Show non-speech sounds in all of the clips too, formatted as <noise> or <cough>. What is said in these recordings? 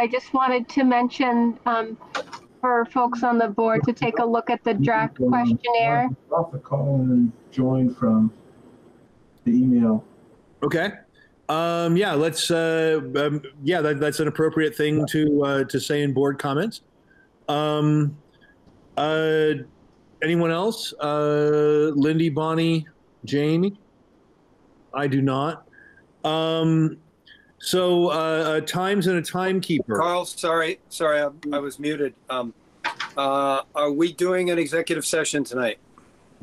I just wanted to mention um, for folks on the board to take a look at the draft questionnaire. Off the call and join from the email. Okay. Um, yeah, let's, uh, um, yeah, that, that's an appropriate thing to, uh, to say in board comments. Um, uh, anyone else? Uh, Lindy, Bonnie, Jamie? I do not. Um, so, uh, uh, times and a timekeeper. Carl, sorry, sorry, I, I was muted. Um, uh, are we doing an executive session tonight?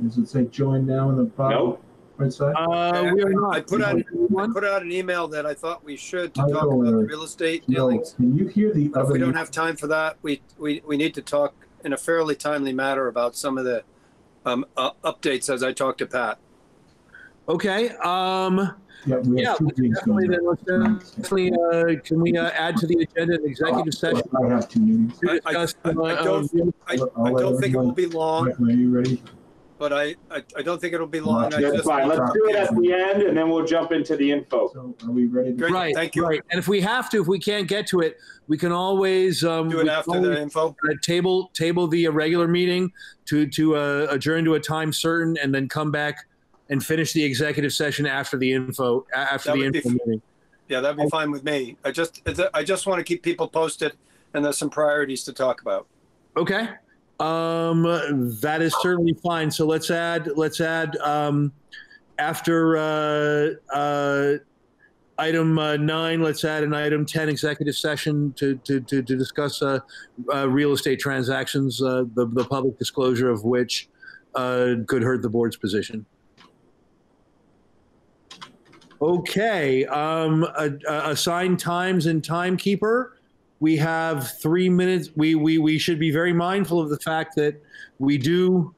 Does it say join now in the bottom Nope. right side? Uh, we are not. I put out, I put out an email that I thought we should to I talk don't about the real estate No, dealings. can you hear the But If other? we don't have time for that, we, we, we need to talk in a fairly timely manner about some of the, um, uh, updates as I talked to Pat. Okay. Um, Yeah, we yeah, two let's meetings definitely, then let's definitely, uh, can we, uh, add to the agenda an executive session? I have two meetings. I- I- I- I uh, don't- uh, I, I don't think it will be long, Are you ready? but I, I, I don't think it'll be long. I That's That's just- fine. Let's do it at the end and then we'll jump into the info. So are we ready? to- Great. Right, thank you. right. And if we have to, if we can't get to it, we can always, um, Do we it can after always, the info. uh, table, table the uh, regular meeting to, to, uh, adjourn to a time certain and then come back and finish the executive session after the info, after That the would be info meeting. Yeah, that'd be fine with me. I just, I just want to keep people posted and there's some priorities to talk about. Okay. Um, that is certainly fine. So let's add, let's add, um, after, uh, uh, item uh, nine, let's add an item 10 executive session to, to, to, to discuss, uh, uh, real estate transactions, uh, the, the public disclosure of which, uh, could hurt the board's position. Okay, um, uh, assigned times and timekeeper we have three minutes. We, we, we should be very mindful of the fact that we do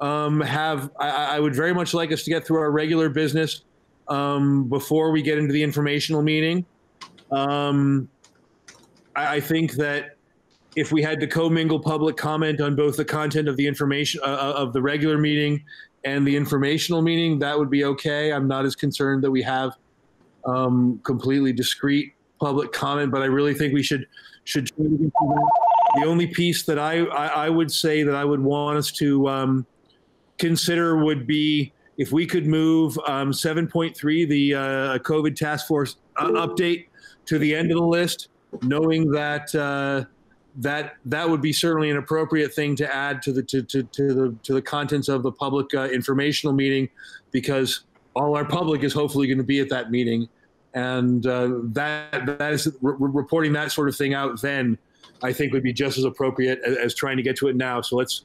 um, have, I, I would very much like us to get through our regular business um, before we get into the informational meeting. Um, I, I think that if we had to commingle public comment on both the content of the information uh, uh, of the regular meeting and the informational meeting, that would be okay. I'm not as concerned that we have um, completely discrete public comment, but I really think we should should. The only piece that I, I I would say that I would want us to um, consider would be if we could move um, 7.3, the uh, COVID task force uh, update, to the end of the list, knowing that. Uh, that that would be certainly an appropriate thing to add to the to, to, to the to the contents of the public uh, informational meeting because all our public is hopefully going to be at that meeting and uh, that that is re- reporting that sort of thing out then I think would be just as appropriate as, as trying to get to it now. So let's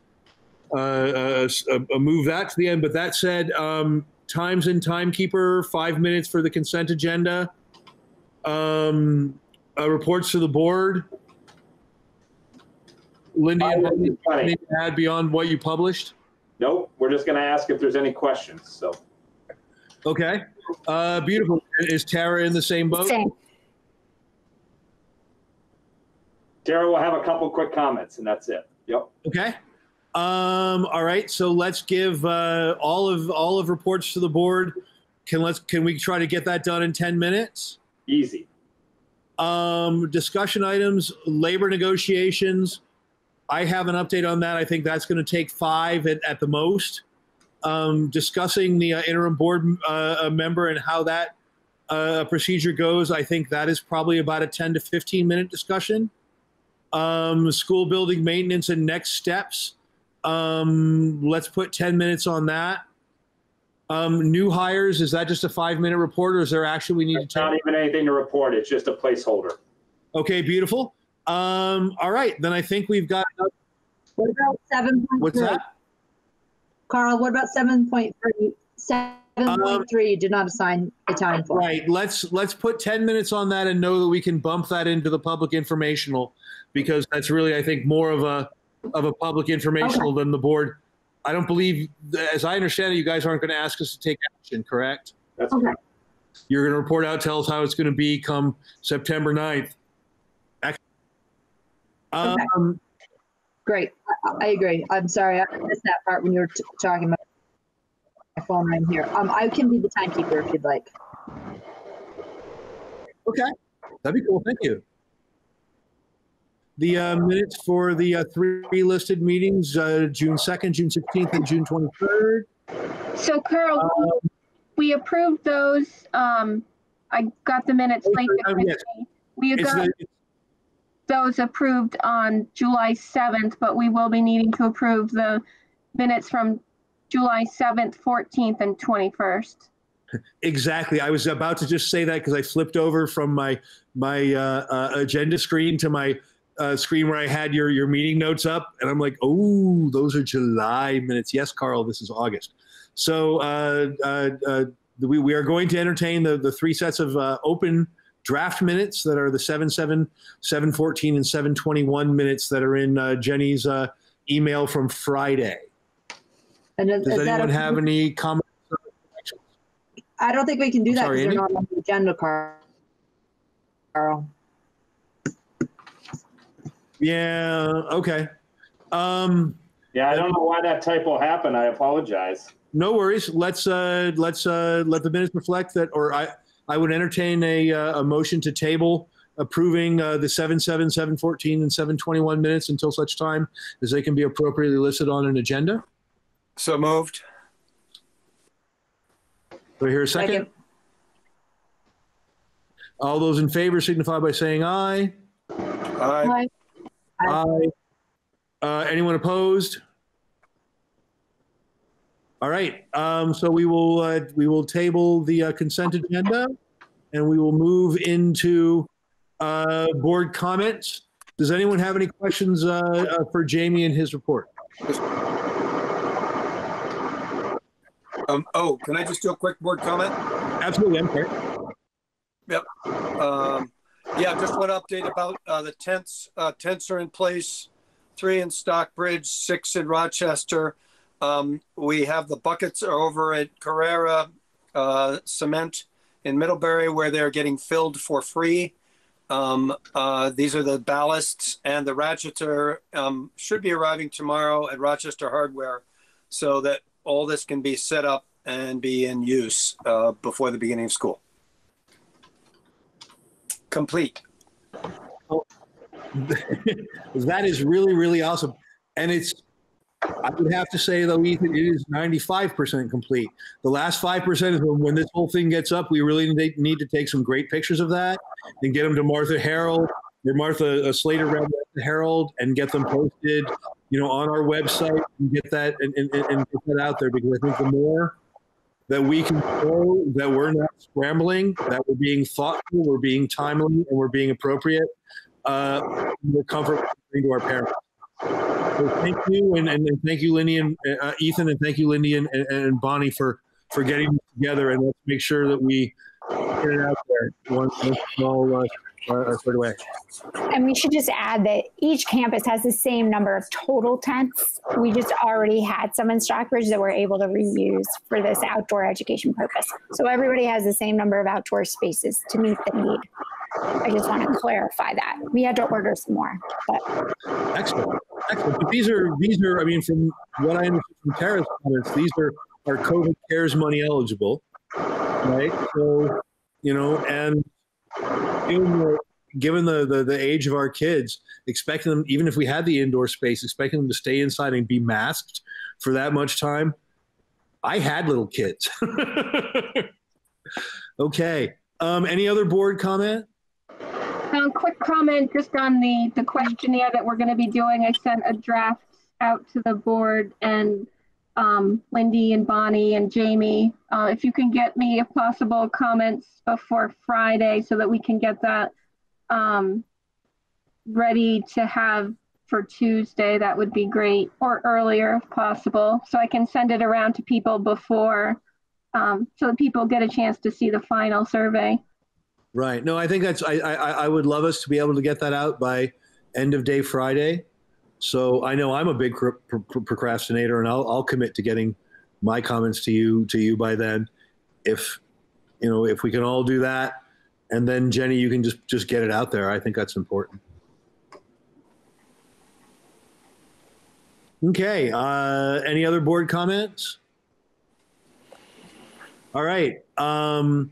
uh, uh, uh, uh, move that to the end. But that said, um, times and timekeeper five minutes for the consent agenda. Um, reports to the board. Lindy, Five minutes is anything to add beyond what you published? Nope, we're just gonna ask if there's any questions, so. Okay. Uh, beautiful. Is Tara in the same boat? Same. Tara will have a couple quick comments and that's it. Yep. Okay. Um, all right. So let's give uh, all of all of reports to the board. Can let's can we try to get that done in ten minutes? Easy. Um, discussion items, labor negotiations. I have an update on that. I think that's going to take five at, at the most. Um, discussing the uh, interim board uh, member and how that uh, procedure goes. I think that is probably about a 10 to 15 minute discussion. Um, school building maintenance and next steps. Um, let's put 10 minutes on that. Um, new hires, is that just a five minute report or is there actually we need to It's take? not even anything to report, it's just a placeholder. Okay, beautiful. Um, all right, then I think we've got, What about seven point what's that? Carl, what about seven point three? Seven point um, three, you did not assign a time for. Right, let's, let's put 10 minutes on that and know that we can bump that into the public informational because that's really, I think, more of a, of a public informational than the board. I don't believe, as I understand it, you guys aren't going to ask us to take action, correct? That's Okay. You're going to report out, tell us how it's going to be come September 9th. Ex- Okay. Um, Great, I, I agree. I'm sorry, I missed that part when you were t- talking about my phone right here. Um, I can be the timekeeper if you'd like. okay, that'd be cool, thank you. the uh, minutes for the uh, three listed meetings, uh, June 2nd, June 16th, and June 23rd. So Carl, Um, we approved those. Um, I got the minutes late. sorry, oh, yes. We It's got the- those approved on July 7th, but we will be needing to approve the minutes from July 7th, 14th, and 21st. Exactly. I was about to just say that because I flipped over from my my uh, uh, agenda screen to my uh, screen where I had your your meeting notes up, and I'm like, oh, those are July minutes. Yes, Carl, this is August. So uh, uh, uh, we we are going to entertain the the three sets of open draft minutes that are the 7 7 714 and 721 minutes that are in uh, jenny's uh, email from friday And is- does is that anyone okay? have any comments I don't think we can do that Sorry, because they're not on the agenda, Carl. Carl. yeah okay um Yeah, I don't know why that typo happened. I apologize. No worries. Let's uh, let's uh, let the minutes reflect that, or I I would entertain a uh, a motion to table approving uh, the seven seven seven fourteen and seven twenty one minutes until such time as they can be appropriately listed on an agenda. So moved. Do I hear a second? Second. All those in favor signify by saying aye. Aye. Aye. Uh, anyone opposed? All right. Um, so we will uh, we will table the uh, consent agenda, and we will move into uh, board comments. Does anyone have any questions uh, uh, for Jamie and his report? Um, oh, can I just do a quick board comment? Absolutely. I'm sorry. Um, yeah, just one update about, uh, the tents, uh, tents are in place. Three in Stockbridge, six in Rochester. Um, we have the buckets over at Carrera, uh, Cement in Middlebury where they're getting filled for free. Um, uh, these are the ballasts and the ratcheter, um, should be arriving tomorrow at Rochester Hardware so that all this can be set up and be in use, uh, before the beginning of school. Complete. <laughs> that is really really awesome, and it's. I would have to say though, Ethan, it is 95% complete. The last 5% is when, when this whole thing gets up, we really need, to take some great pictures of that and get them to Martha Harold or Martha uh, Slater Red Herald and get them posted, you know, on our website and get that and, and, and get that out there because I think the more that we can show that we're not scrambling, that we're being thoughtful, we're being timely, and we're being appropriate, uh, more comfort to our parents. So thank you, and, and, and thank you, Lindy and uh, Ethan, and thank you, Lindy and, and, Bonnie for for getting together, and let's make sure that we get it out there once once it's all uh, are, are put away. And we should just add that each campus has the same number of total tents. We just already had some in Stockbridge that we're able to reuse for this outdoor education purpose. So everybody has the same number of outdoor spaces to meet the need. I just want to clarify that. We had to order some more, but Excellent, excellent. But these are these are, I mean, from what I understand from Tara's comments, these are are COVID CARES money eligible, right? So, you know, and given the given the, the the age of our kids, expecting them, even if we had the indoor space, expecting them to stay inside and be masked for that much time. I had little kids. <laughs> okay. Um, any other board comment? Um, quick comment just on the, the questionnaire that we're gonna be doing. I sent a draft out to the board and, um, Lindy and Bonnie and Jamie. Uh, if you can get me, if possible, comments before Friday so that we can get that, um, ready to have for Tuesday, that would be great, or earlier if possible, so I can send it around to people before, um, so that people get a chance to see the final survey. Right. No, I think that's. I, I I would love us to be able to get that out by end of day Friday. So I know I'm a big cr- pr- pr- procrastinator, and I'll I'll commit to getting my comments to you to you by then. If you know if we can all do that, and then Jenny, you can just just get it out there. I think that's important. Okay. Uh, any other board comments? All right. Um,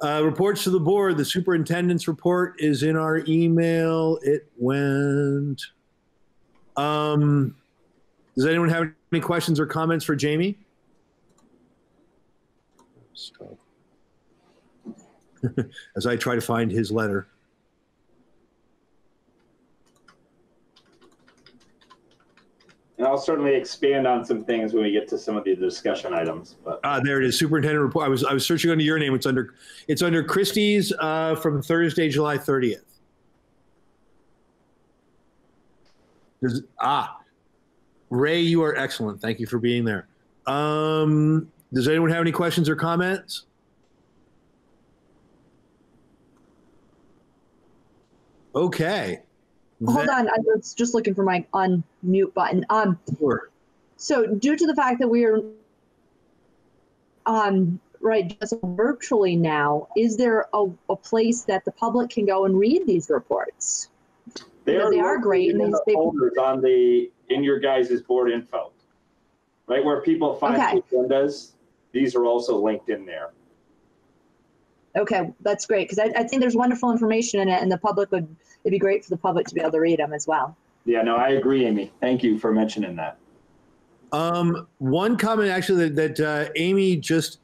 Uh, reports to the board. The superintendent's report is in our email. It went. Um, does anyone have any questions or comments for Jamie? <laughs> As I try to find his letter. And I'll certainly expand on some things when we get to some of the discussion items, but Ah, there it is. Superintendent report. I was I was searching under your name. It's under it's under Christie's uh, from Thursday, July 30th. Ah, Ray, you are excellent. Thank you for being there. Um, does anyone have any questions or comments? Okay. Hold on, I was just looking for my unmute button. Um, Sure. so due to the fact that we are um right just virtually now, is there a, a place that the public can go and read these reports? they are, they are great, and they- the they- folders on the in your guys' board info, right where people find Okay. agendas. These are also linked in there. Okay, that's great because I, I think there's wonderful information in it, and the public would it'd be great for the public to be able to read them as well. Yeah, no, I agree, Amy. Thank you for mentioning that. Um, one comment actually that, that uh, Amy just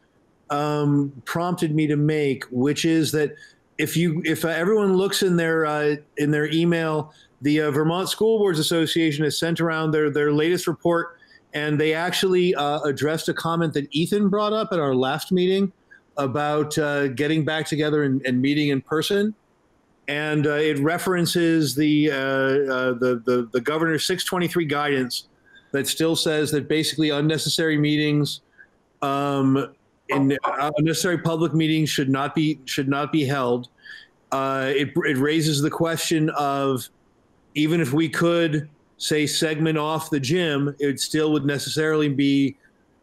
um, prompted me to make, which is that if you if uh, everyone looks in their uh, in their email, the uh, Vermont School Boards Association has sent around their their latest report, and they actually uh, addressed a comment that Ethan brought up at our last meeting about uh, getting back together and, and meeting in person. And uh, it references the, uh, uh, the the the governor's 623 guidance that still says that basically unnecessary meetings um, and uh, unnecessary public meetings should not be should not be held. Uh, it, it raises the question of even if we could say segment off the gym, it still would necessarily be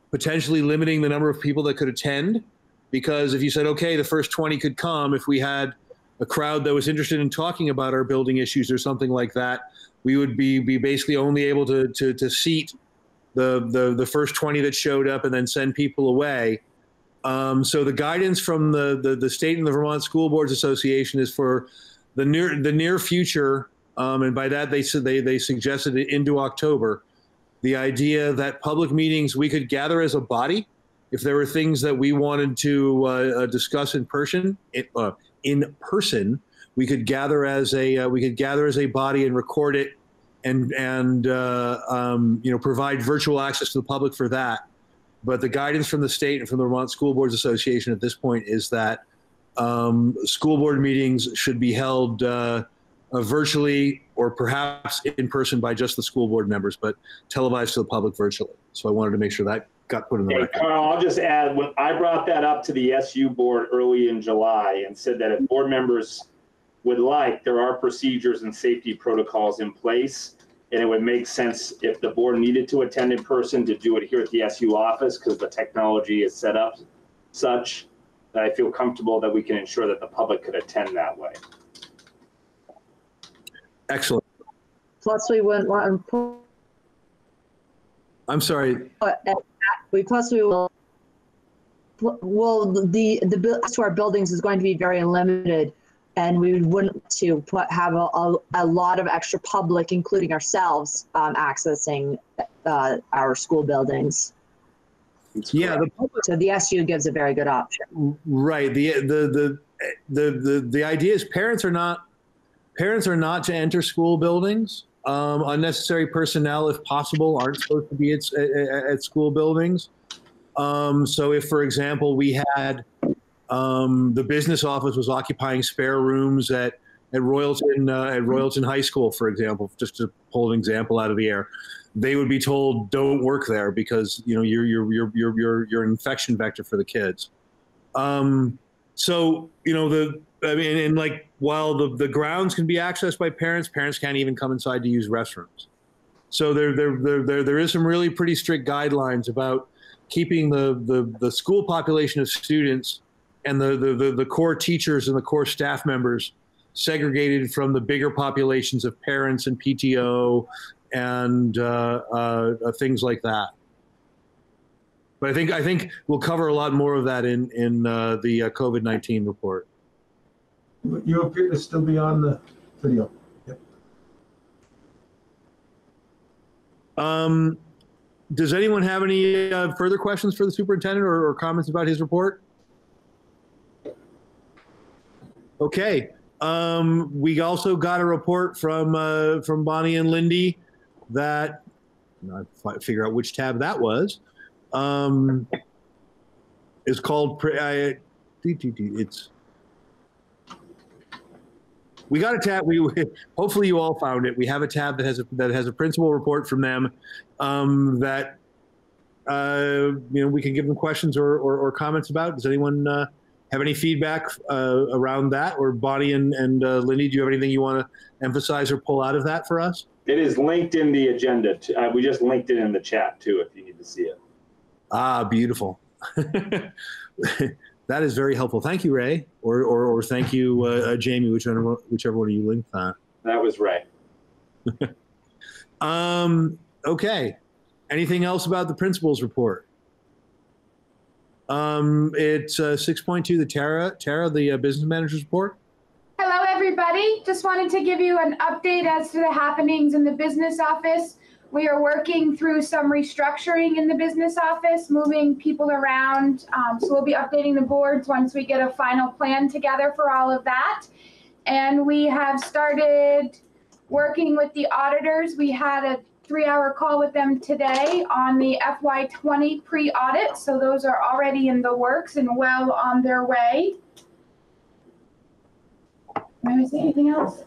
potentially limiting the number of people that could attend. Because if you said, okay, the first 20 could come, if we had a crowd that was interested in talking about our building issues or something like that, we would be, be basically only able to, to, to seat the, the, the first 20 that showed up and then send people away. Um, so the guidance from the, the, the state and the Vermont School Boards Association is for the near, the near future. Um, and by that, they they, they suggested it into October. The idea that public meetings, we could gather as a body if there were things that we wanted to uh, uh, discuss in person, uh, in person, we could gather as a uh, we could gather as a body and record it, and and uh, um, you know provide virtual access to the public for that. But the guidance from the state and from the Vermont School Boards Association at this point is that um, school board meetings should be held uh, virtually or perhaps in person by just the school board members, but televised to the public virtually. So I wanted to make sure that got put in the Hey, record. Carl, I'll just add, when I brought that up to the SU board early in July and said that if board members would like, there are procedures and safety protocols in place. And it would make sense if the board needed to attend in person to do it here at the SU office because the technology is set up such that I feel comfortable that we can ensure that the public could attend that way. Excellent. Plus, we wouldn't want to I'm sorry. put we plus we will. Well, the the bill to our buildings is going to be very limited, and we wouldn't to put have a, a, a lot of extra public, including ourselves, um, accessing uh, our school buildings. Yeah, the public So the SU gives a very good option. Right. The, the the the the the idea is parents are not parents are not to enter school buildings. Um, unnecessary personnel, if possible, aren't supposed to be at, at, at school buildings. Um, so, if, for example, we had um, the business office was occupying spare rooms at at Royalton uh, at Royalton High School, for example, just to pull an example out of the air, they would be told don't work there because you know you're you're you're you're you're, an infection vector for the kids. Um, so you know the I mean, and like while the the grounds can be accessed by parents, parents can't even come inside to use restrooms. So there there there there, there is some really pretty strict guidelines about keeping the the, the school population of students and the, the, the, the core teachers and the core staff members segregated from the bigger populations of parents and PTO and uh, uh, things like that but I think I think we'll cover a lot more of that in in uh, the uh, COVID nineteen report. You appear to still be on the video. Um, does anyone have any uh, further questions for the superintendent or, or comments about his report? Okay. Um, we also got a report from uh, from Bonnie and Lindy that I figure out which tab that was. Um, is called I, it's we got a tab. We <laughs> hopefully you all found it. We have a tab that has a that has a principal report from them um, that uh, you know we can give them questions or, or, or comments about. Does anyone uh, have any feedback uh, around that? Or Bonnie and and uh, Lindy, do you have anything you want to emphasize or pull out of that for us? It is linked in the agenda. To, uh, we just linked it in the chat too, if you need to see it. Ah, beautiful. <laughs> that is very helpful. Thank you, Ray, or or, or thank you, uh, uh, Jamie, whichever whichever one of you linked that. That was Ray. <laughs> um. Okay. Anything else about the principal's report? Um. It's uh, six point two. The Tara Tara the uh, business manager's report. Hello, everybody. Just wanted to give you an update as to the happenings in the business office. We are working through some restructuring in the business office, moving people around. Um, so we'll be updating the boards once we get a final plan together for all of that. And we have started working with the auditors. We had a three hour call with them today on the FY20 pre audit. So those are already in the works and well on their way. Am I missing anything else?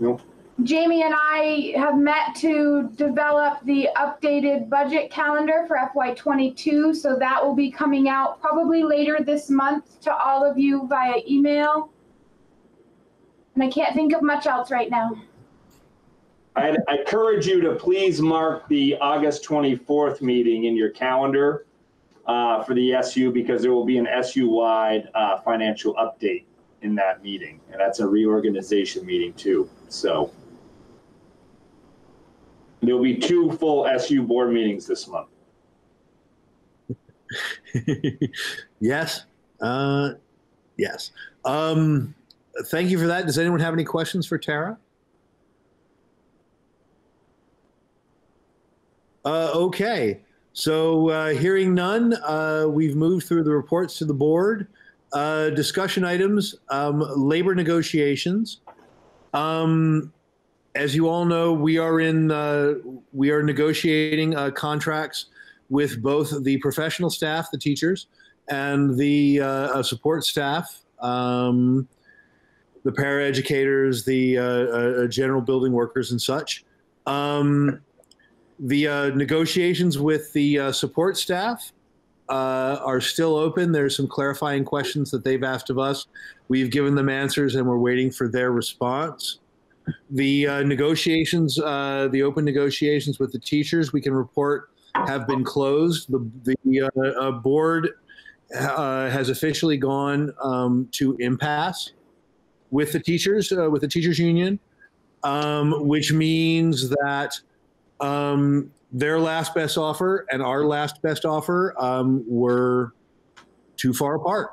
Nope. Jamie and I have met to develop the updated budget calendar for FY22. So that will be coming out probably later this month to all of you via email. And I can't think of much else right now. I encourage you to please mark the August 24th meeting in your calendar uh, for the SU because there will be an SU-wide uh, financial update in that meeting. And that's a reorganization meeting too. So there'll be two full SU board meetings this month. <laughs> yes. Uh, yes. Um, thank you for that. Does anyone have any questions for Tara? Uh, okay. So uh, hearing none, uh, we've moved through the reports to the board. Uh, discussion items, um, labor negotiations. Um, as you all know, we are in uh, we are negotiating uh, contracts with both the professional staff, the teachers, and the uh, uh support staff, um, the paraeducators, the uh, uh, general building workers, and such. Um, the negotiations with the support staff are still open. There's some clarifying questions that they've asked of us. We've given them answers, and we're waiting for their response. The uh, negotiations, uh, the open negotiations with the teachers, we can report have been closed. The, the uh, uh board uh, has officially gone um, to impasse with the teachers, uh, with the teachers union, um, which means that um, their last best offer and our last best offer um, were too far apart.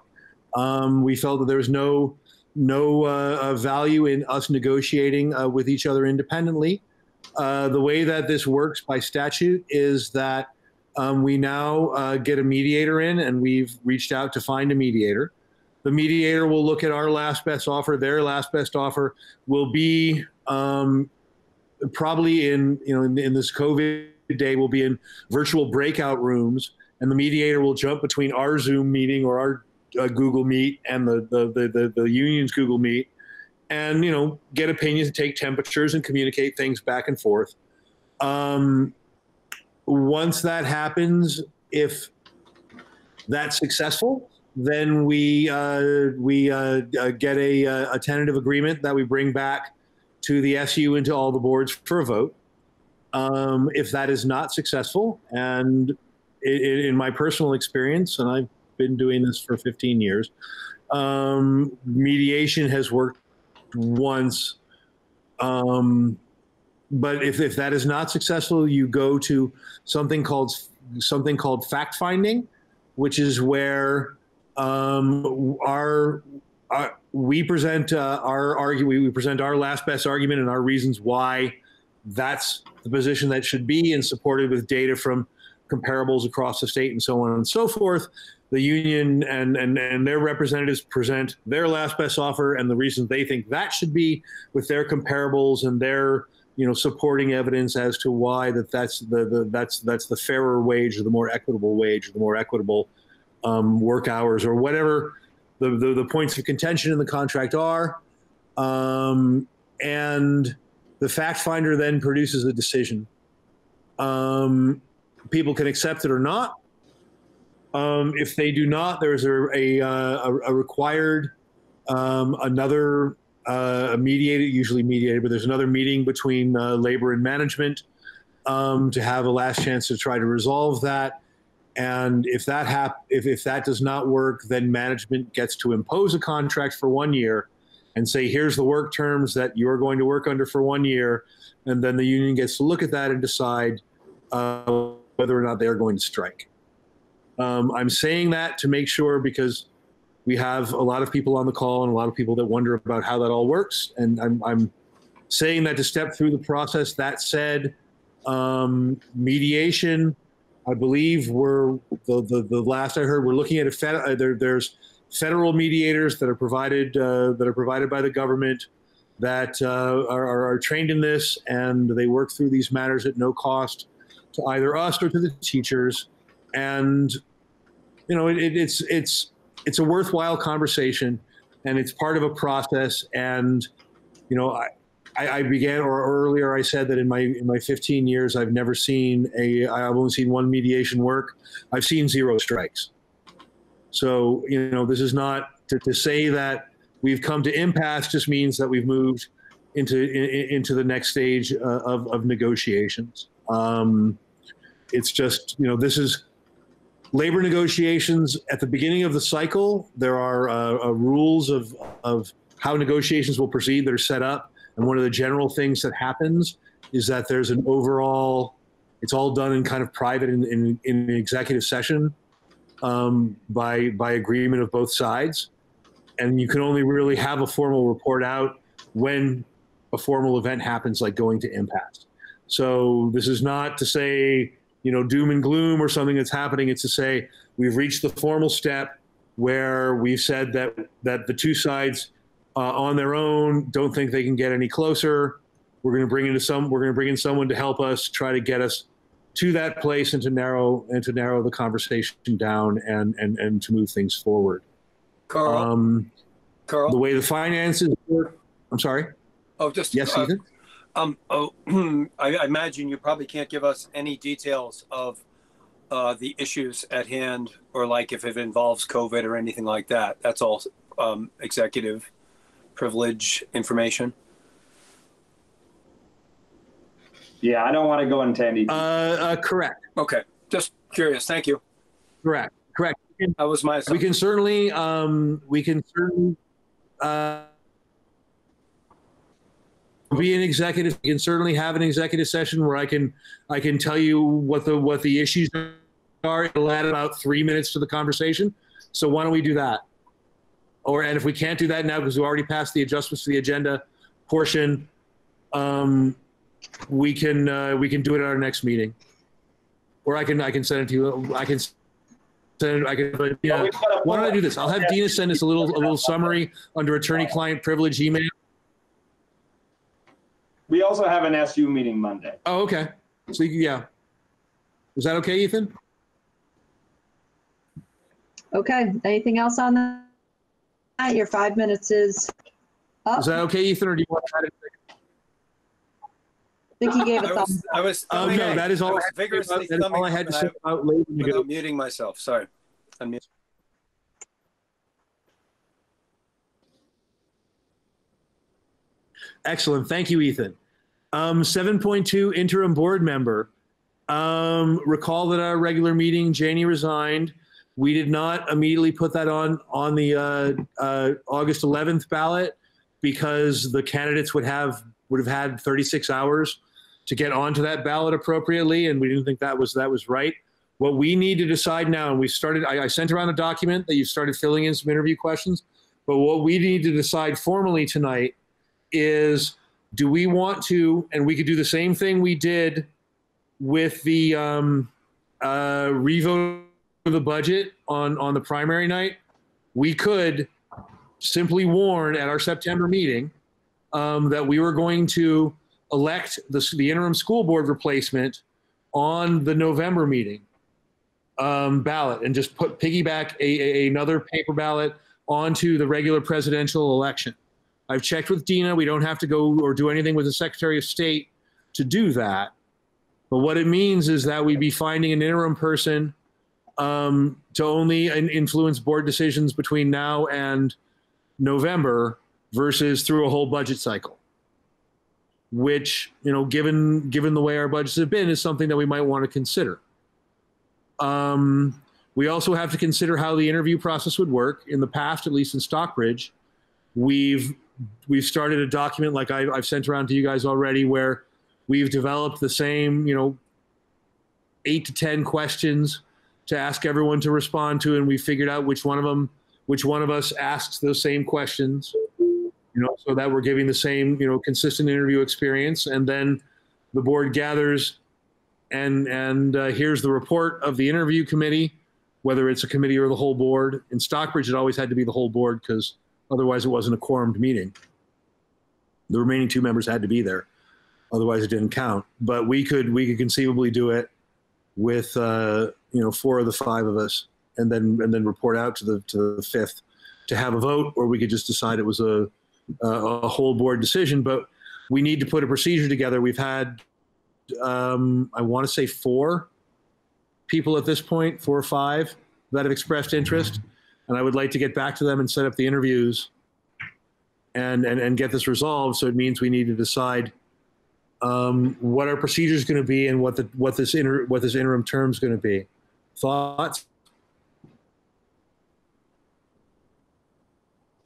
Um, we felt that there was no no uh, value in us negotiating uh, with each other independently. Uh, the way that this works by statute is that um, we now uh, get a mediator in, and we've reached out to find a mediator. The mediator will look at our last best offer. Their last best offer will be um, probably in you know in, in this COVID day will be in virtual breakout rooms, and the mediator will jump between our Zoom meeting or our uh, Google Meet and the, the, the, the, the union's Google Meet and, you know, get opinions, take temperatures and communicate things back and forth. Um, once that happens, if that's successful, then we uh, we uh, uh get a, uh, a, tentative agreement that we bring back to the SU and to all the boards for a vote. Um, if that is not successful, and it, in my personal experience, and I've been doing this for 15 years. Um, mediation has worked once. Um, but if, if that is not successful, you go to something called something called fact finding, which is where um, our, our we present uh, our argue we present our last best argument and our reasons why that's the position that should be and supported with data from comparables across the state and so on and so forth. The union and, and, and their representatives present their last best offer and the reasons they think that should be with their comparables and their you know supporting evidence as to why that that's the, the that's that's the fairer wage or the more equitable wage or the more equitable um, work hours or whatever the, the, the points of contention in the contract are. Um, and the fact finder then produces a decision. Um, people can accept it or not um, if they do not there's a, uh, a, a required um, another uh, mediated, usually mediated, but there's another meeting between uh, labor and management um, to have a last chance to try to resolve that. And if that hap- if, if that does not work, then management gets to impose a contract for one year and say, here's the work terms that you're going to work under for one year. And then the union gets to look at that and decide uh, whether or not they're going to strike. Um, I'm saying that to make sure because we have a lot of people on the call and a lot of people that wonder about how that all works. And I'm, I'm saying that to step through the process. That said, um, mediation, I believe we're the, the, the last I heard, we're looking at a fed, uh, there, there's federal mediators that are provided uh, that are provided by the government that uh, are, are, trained in this and they work through these matters at no cost to either us or to the teachers. And you know, it, it's it's it's a worthwhile conversation and it's part of a process. And, you know, I, I, began, or earlier I said that in my in my 15 years, I've never seen a. I've only seen one mediation work. I've seen zero strikes. So you know, this is not to, to say that we've come to impasse. Just means that we've moved into in, into the next stage uh, of of negotiations. Um, it's just you know, this is labor negotiations at the beginning of the cycle, there are uh, uh, rules of, of how negotiations will proceed that are set up. And one of the general things that happens is that there's an overall, it's all done in kind of private in, in, in an executive session um, by, by agreement of both sides. And you can only really have a formal report out when a formal event happens, like going to impasse. So this is not to say you know, doom and gloom or something that's happening. It's to say we've reached the formal step where we've said that that the two sides uh, on their own don't think they can get any closer. We're going to bring in some. We're going to bring in someone to help us try to get us to that place and to narrow and to narrow the conversation down and and and to move things forward. Carl, Um, Carl. the way the finances work. I'm sorry. oh, just Yes, uh, Ethan. Um, oh, <clears throat> I, I imagine you probably can't give us any details of uh, the issues at hand, or like if it involves COVID or anything like that. That's all um, executive privilege information. Yeah, I don't want to go into any. Uh, uh, correct. Okay, just curious. Thank you. Correct. Correct. That was my. We can certainly, um, we can certainly, uh, be an executive. We can certainly have an executive session where I can, I can tell you what the what the issues are. It'll add about three minutes to the conversation. So why don't we do that? Or and if we can't do that now because we already passed the adjustments to the agenda portion, um, we can uh, we can do it at our next meeting. Or I can I can send it to you. I can send it. I can. But yeah. We've got a- Why don't I do this? I'll have Dina send us a little a little summary under attorney-client privilege email. We also have an SU meeting Monday. Oh, okay. So you, yeah, is that okay, Ethan? Okay, anything else on that? Your five minutes is up. Is that okay, Ethan, or do you want to add it? I think he gave a I thumbs. was, I was, Oh, thumbing- no, that is I all. I was had to say vigorously about- That is all I had to say thumbing about labor without muting myself. Sorry. I'm Unmute. Excellent. Thank you, Ethan. Um, 7.2 interim board member. Um, recall that our regular meeting, Janie resigned. We did not immediately put that on on the uh, uh, August 11th ballot because the candidates would have would have had 36 hours to get onto that ballot appropriately, and we didn't think that was that was right. What we need to decide now, and we started, I, I sent around a document that you started filling in some interview questions. But what we need to decide formally tonight is do we want to, and we could do the same thing we did with the um, uh, revote of the budget on, on the primary night. We could simply warn at our September meeting um, that we were going to elect the, the interim school board replacement on the November meeting um, ballot and just put piggyback a, a, another paper ballot onto the regular presidential election. I've checked with Dina. We don't have to go or do anything with the Secretary of State to do that. But what it means is that we'd be finding an interim person um, to only influence board decisions between now and November versus through a whole budget cycle. Which, you know, given given the way our budgets have been, is something that we might want to consider. Um, we also have to consider how the interview process would work. In the past, at least in Stockbridge, we've we've started a document like I, I've sent around to you guys already, where we've developed the same, you know, eight to ten questions to ask everyone to respond to, and we figured out which one of them, which one of us asks those same questions, you know, so that we're giving the same, you know, consistent interview experience, and then the board gathers and and uh, here's the report of the interview committee, whether it's a committee or the whole board. In Stockbridge, it always had to be the whole board because otherwise it wasn't a quorumed meeting. The remaining two members had to be there, otherwise it didn't count. But we could we could conceivably do it with uh, you know four of the five of us, and then and then report out to the to the fifth to have a vote, or we could just decide it was a a, whole board decision. But we need to put a procedure together. We've had um, I want to say four people at this point, four or five that have expressed interest. And I would like to get back to them and set up the interviews and, and, and get this resolved. So it means we need to decide um, what our procedure is going to be and what the what this inter, what this interim term is going to be. Thoughts?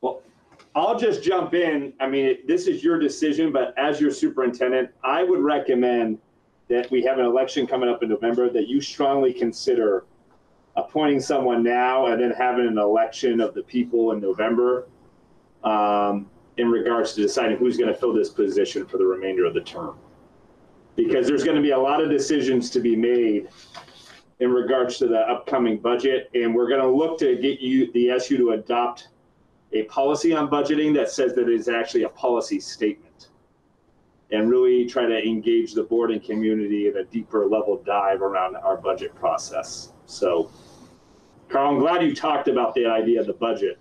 Well, I'll just jump in. I mean, this is your decision, but as your superintendent, I would recommend that we have an election coming up in November, that you strongly consider appointing someone now and then having an election of the people in November um, in regards to deciding who's going to fill this position for the remainder of the term. Because there's going to be a lot of decisions to be made in regards to the upcoming budget, and we're going to look to get you the SU to adopt a policy on budgeting that says that it is actually a policy statement and really try to engage the board and community in a deeper level dive around our budget process. So, Carl, I'm glad you talked about the idea of the budget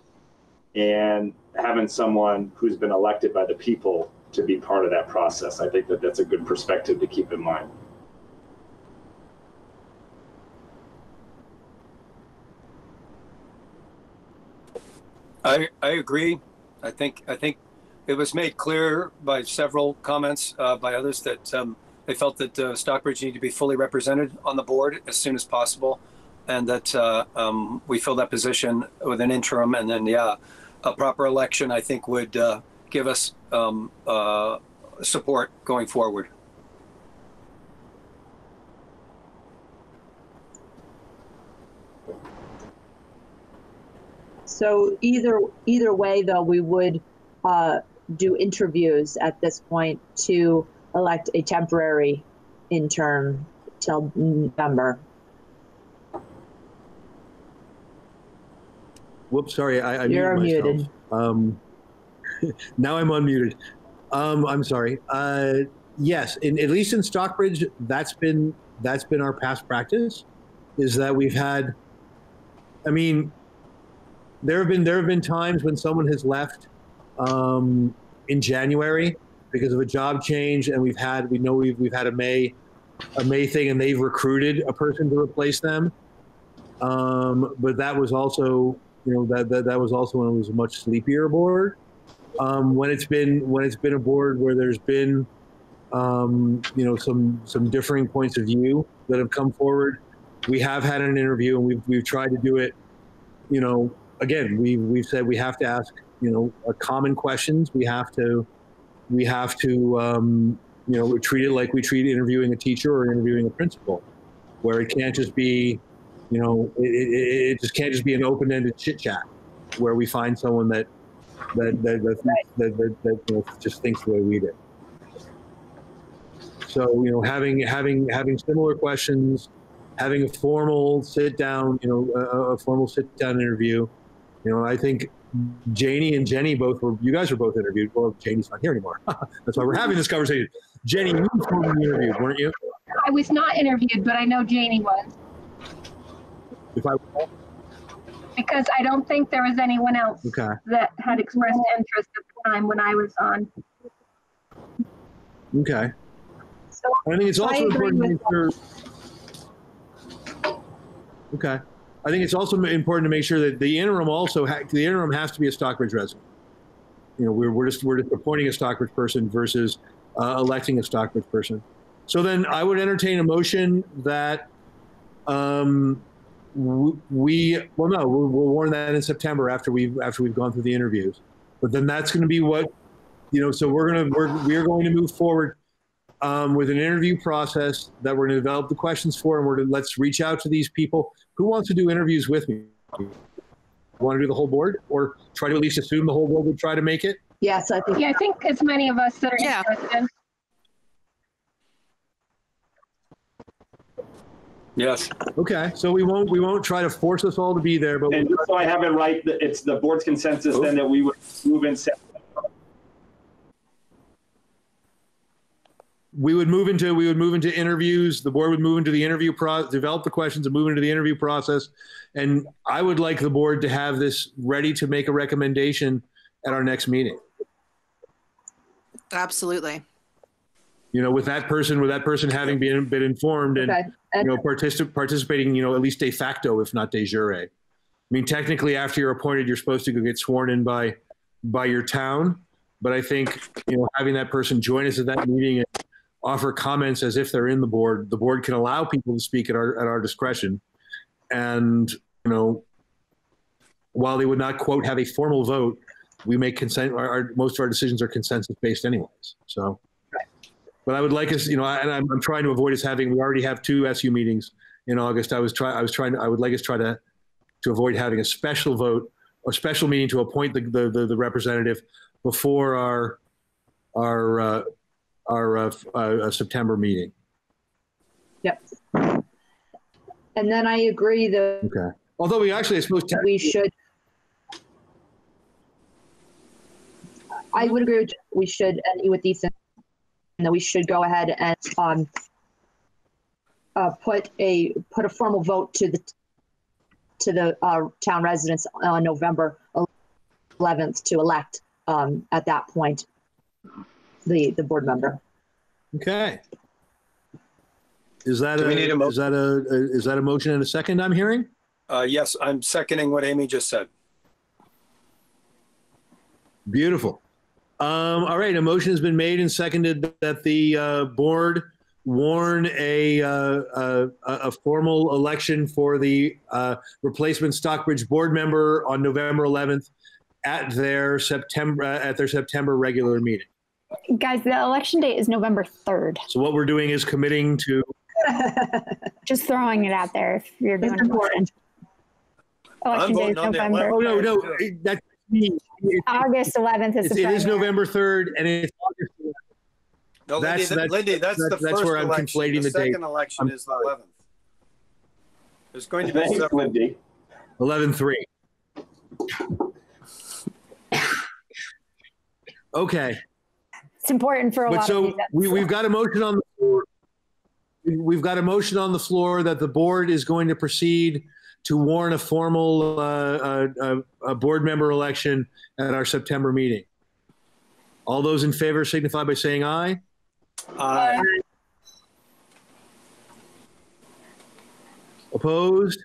and having someone who's been elected by the people to be part of that process. I think that that's a good perspective to keep in mind. I, I agree. I think I think it was made clear by several comments uh, by others that um, they felt that uh, Stockbridge needed to be fully represented on the board as soon as possible, and that uh, um, we fill that position with an interim, and then yeah, a proper election I think would uh, give us um, uh, support going forward. So either either way, though, we would uh, do interviews at this point to elect a temporary intern till November. Whoops, sorry, I, I You're muted muted. Um, <laughs> now I'm unmuted. Um, I'm sorry. Uh, yes, in, at least in Stockbridge, that's been that's been our past practice. Is that we've had. I mean, there have been there have been times when someone has left um, in January because of a job change, and we've had we know we've we've had a May a May thing, and they've recruited a person to replace them. Um, but that was also you know that, that that was also when it was a much sleepier board. Um, when it's been when it's been a board where there's been um, you know some some differing points of view that have come forward, we have had an interview and we've we've tried to do it. You know, again, we we've said we have to ask you know common questions. We have to we have to um, you know treat it like we treat interviewing a teacher or interviewing a principal. where it can't just be, you know, it, it, it just can't just be an open-ended chit chat where we find someone that that that that, that, that, that you know, just thinks the way we do. So you know, having having having similar questions, having a formal sit down, you know, a, a formal sit down interview. You know, I think Janie and Jenny both were. You guys were both interviewed. Well, Janie's not here anymore. <laughs> That's why we're having this conversation. Jenny, you were interviewed, weren't you? I was not interviewed, but I know Janie was If I because I don't think there was anyone else okay, that had expressed interest at the time when I was on. okay. So I think it's I also agree important to with make sure. Okay, I think it's also important to make sure that the interim also ha- the interim has to be a Stockbridge resident. You know, we're we're just we're just appointing a Stockbridge person versus uh, electing a Stockbridge person. So then I would entertain a motion that um, we well no we'll, we'll warn that in September after we've after we've gone through the interviews. But then that's going to be what you know. So we're gonna we're we're going to move forward um, with an interview process that we're going to develop the questions for, and we're going to let's reach out to these people. Who wants to do interviews with me? Want to do the whole board, or try to at least assume the whole board would try to make it? yes, I think Yeah, I think as many of us that are Yeah. interested. Yes. Okay, so we won't we won't try to force us all to be there, but And just so I have it right, th- it's the board's consensus then oh. that we would move in September. we would move into we would move into interviews. The board would move into the interview pro develop the questions and move into the interview process. And I would like the board to have this ready to make a recommendation at our next meeting. Absolutely. You know, with that person with that person having been been informed and okay. You know, particip- participating, you know, at least de facto, if not de jure. I mean, technically, after you're appointed, you're supposed to go get sworn in by by your town. But I think you know, having that person join us at that meeting and offer comments as if they're in the board, the board can allow people to speak at our at our discretion. And you know, while they would not quote have a formal vote, we make consent. Our, our most of our decisions are consensus based, anyways. So. But I would like us, you know, and I'm, I'm trying to avoid us having. We already have two SU meetings in August. I was try. I was trying. I would like us try to to avoid having a special vote or special meeting to appoint the the, the, the representative before our our uh, our uh, uh, September meeting. yep. And then I agree that Okay. Although we actually, I suppose, we should. I would agree with we should and with Ethan that we should go ahead and um uh, put a put a formal vote to the to the uh, town residents on November 11th to elect um, at that point the the board member. okay. Is that Do a, we need a mo- is that a is that a motion and a second? I'm hearing. Uh, yes, I'm seconding what Amy just said. Beautiful. Um, all right, a motion has been made and seconded that the uh, board warn a, uh, a a formal election for the uh, replacement Stockbridge board member on November 11th at their September at their September regular meeting. Guys, the election date is November 3rd. So what we're doing is committing to <laughs> Just throwing it out there if you're doing It's important. election day is voting on the November. Oh no, no, that's me. It- August 11th is It's, the it is. November 3rd and it's August 11th. No, Lindy, That's- that- that's- Lindy, that's the that's- that's first where I'm election. conflating The the date. second election I'm is the 11th. There's going to be Thanks, several. Lindy. 11-3. Okay. It's important for a But lot of so reasons. we, we've got a motion on the floor. We've got a motion on the floor that the board is going to proceed to warn a formal uh, uh, uh, board member election at our September meeting. All those in favor signify by saying aye. Aye. Opposed?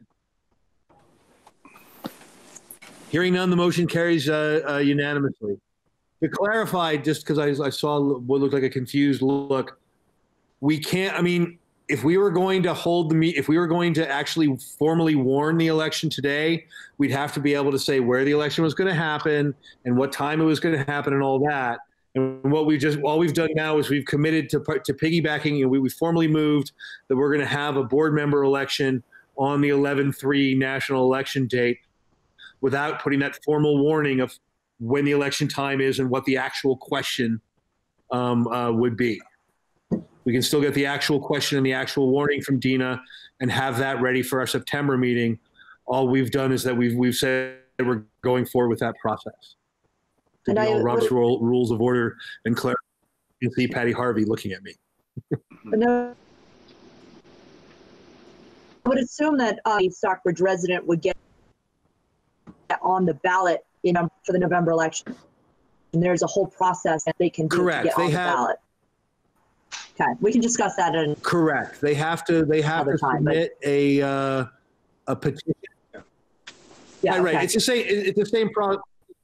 Hearing none, the motion carries uh, uh, unanimously. To clarify, just because I, I saw what looked like a confused look, we can't, I mean, if we were going to hold the meet, if we were going to actually formally warn the election today, we'd have to be able to say where the election was going to happen and what time it was going to happen and all that. And what we just all we've done now is we've committed to to piggybacking, and we, we formally moved that we're going to have a board member election on the 11-3 national election date, without putting that formal warning of when the election time is and what the actual question um, uh, would be. We can still get the actual question and the actual warning from Dina and have that ready for our September meeting. All we've done is that we've we've said we're going forward with that process. And I Rob's rule, rules of order and clarity. You see Patty Harvey looking at me. <laughs> No. I would assume that uh, a Stockbridge resident would get on the ballot, you know, for the November election. And there's a whole process that they can do Correct. to get They on the have- ballot. Okay, we can discuss that in, Correct. They have to. They have to time, but- submit a uh, a petition. yeah, right. okay. It's the same. it- It's the same process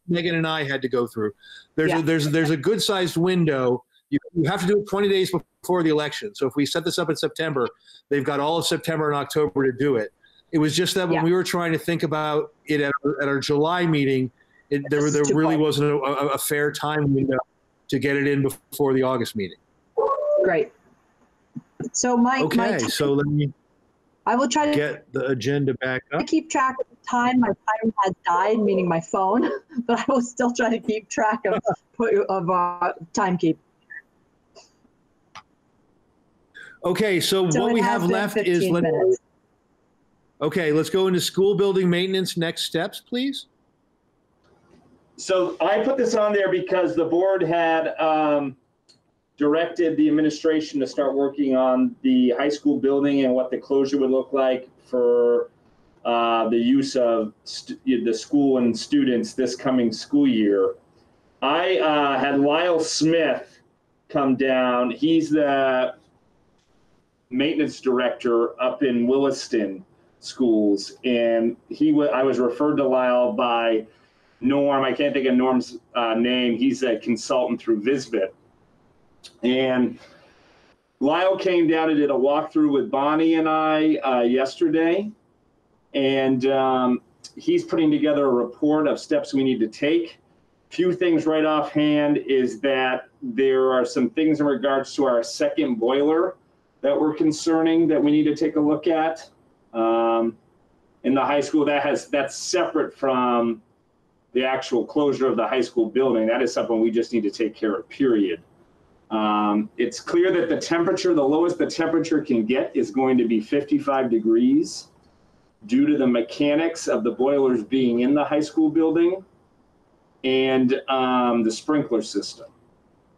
Megan and I had to go through. There's Yeah. a, there's there's a good sized window. You, you have to do it 20 days before the election. So if we set this up in September, they've got all of September and October to do it. It was just that when Yeah. we were trying to think about it at, at our July meeting, it, there there too really wasn't a, a, a fair time window to get it in before the August meeting. Great. So my, my, Okay, so let me I will try to get the agenda back up. keep track of the time. My timer has died, meaning my phone, <laughs> but I will still try to keep track of, <laughs> of, uh, timekeep. Okay, so, So what we have left is 15 let, okay. Let's go into school building maintenance. Next steps, please. So I put this on there because the board had um, directed the administration to start working on the high school building and what the closure would look like for uh, the use of the school and students this coming school year. I uh, had Lyle Smith come down. He's the maintenance director up in Williston schools, and he wa- I was referred to Lyle by Norm. I can't think of Norm's uh, name. He's a consultant through VSBIT. And Lyle came down and did a walkthrough with Bonnie and I uh, yesterday. And um, he's putting together a report of steps we need to take. Few things right offhand is that there are some things in regards to our second boiler that we're concerning that we need to take a look at. Um, in the high school, that has that's separate from the actual closure of the high school building. That is something we just need to take care of, period. Um, it's clear that the temperature, the lowest the temperature can get is going to be 55 degrees due to the mechanics of the boilers being in the high school building and um, the sprinkler system.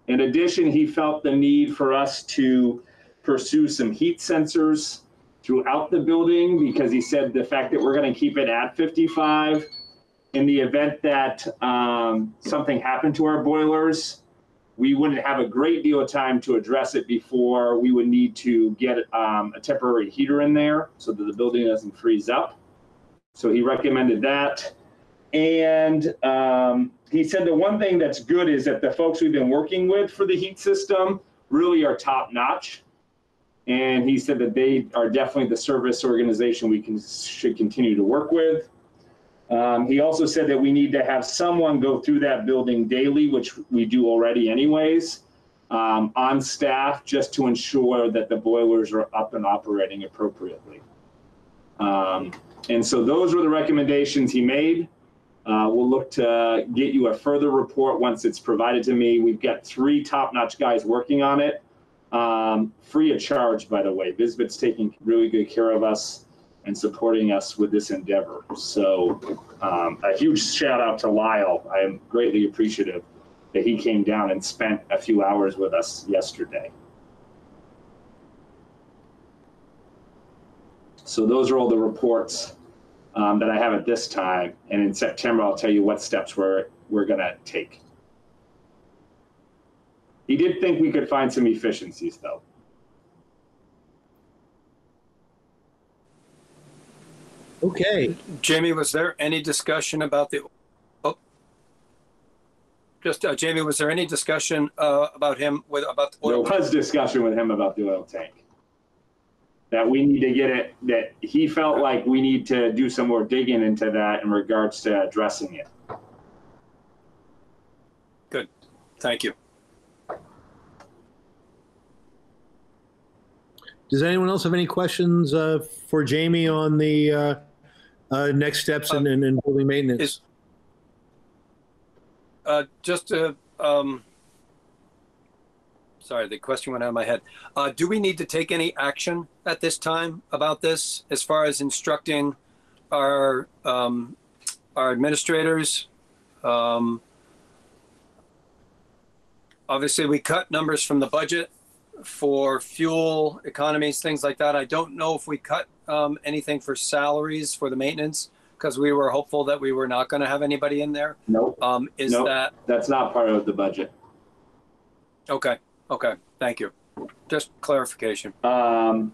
In addition, he felt the need for us to pursue some heat sensors throughout the building because he said the fact that we're going to keep it at 55 in the event that um, something happened to our boilers, we wouldn't have a great deal of time to address it before we would need to get um, a temporary heater in there so that the building doesn't freeze up. So he recommended that. And um, he said the one thing that's good is that the folks we've been working with for the heat system really are top notch. And he said that they are definitely the service organization we can should continue to work with. Um, he also said that we need to have someone go through that building daily, which we do already anyways, um, on staff just to ensure that the boilers are up and operating appropriately. Um, and so those were the recommendations he made. Uh, we'll look to get you a further report once it's provided to me. We've got three top-notch guys working on it, um, free of charge, by the way. VSBIT's taking really good care of us and supporting us with this endeavor. So um, a huge shout out to Lyle. I am greatly appreciative that he came down and spent a few hours with us yesterday. So those are all the reports um, that I have at this time. And in September, I'll tell you what steps we're, we're going to take. He did think we could find some efficiencies, though. Okay. Jamie, was there any discussion about the, oh, just, uh, Jamie, was there any discussion uh, about him, with, about the There was discussion with him about the oil tank. That we need to get it, that he felt like we need to do some more digging into that in regards to addressing it. Good, thank you. Does anyone else have any questions uh, for Jamie on the uh, uh, next steps in, in, in building maintenance? Is- Uh, just to, um, sorry, the question went out of my head. Uh, do we need to take any action at this time about this as far as instructing our, um, our administrators? Um, obviously, we cut numbers from the budget for fuel economies, things like that. I don't know if we cut um, anything for salaries for the maintenance because we were hopeful that we were not going to have anybody in there. Nope, Um, is Nope. that that's not part of the budget. okay? Okay, thank you. Just clarification. Um,